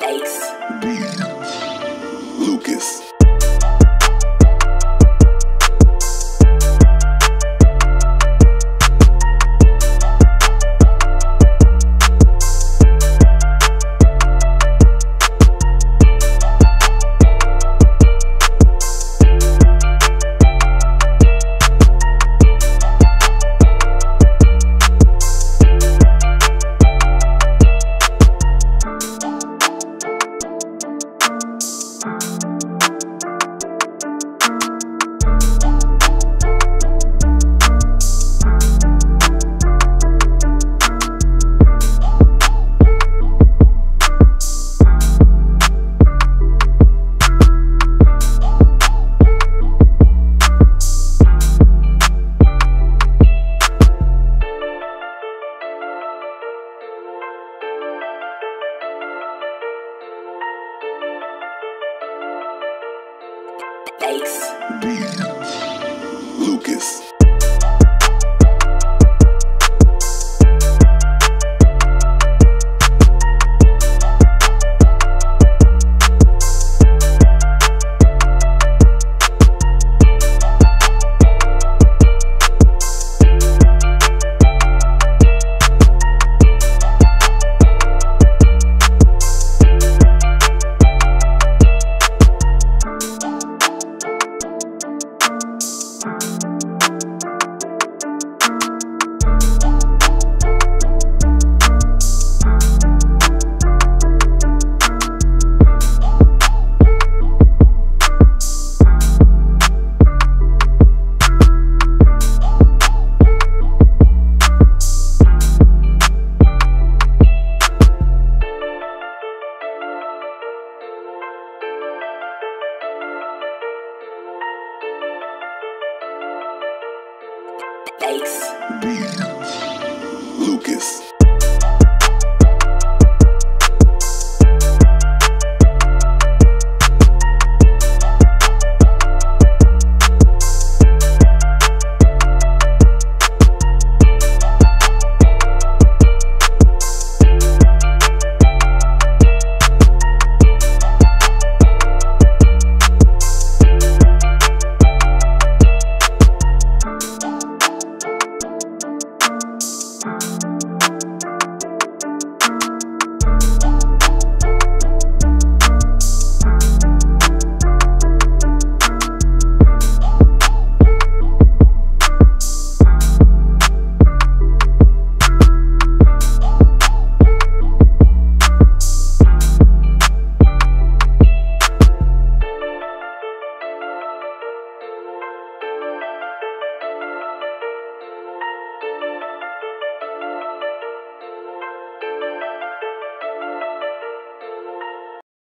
Ace. Lucas. Ace. Lucas. Ace. Lucas.